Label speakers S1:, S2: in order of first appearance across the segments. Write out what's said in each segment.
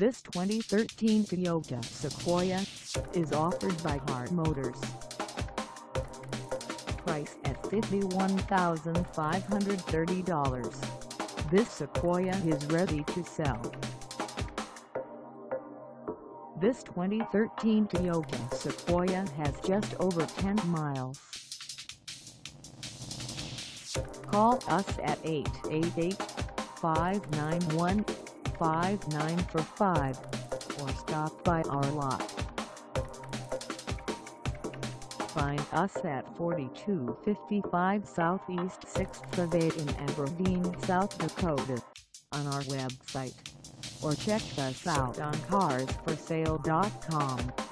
S1: This 2013 Toyota Sequoia is offered by Harr Motors. Price at $51,530. This Sequoia is ready to sell. This 2013 Toyota Sequoia has just over 10 miles. Call us at 888 591 5945 or stop by our lot. Find us at 4255 Southeast 6th Ave in Aberdeen, South Dakota on our website or check us out on carsforsale.com.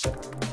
S2: Thank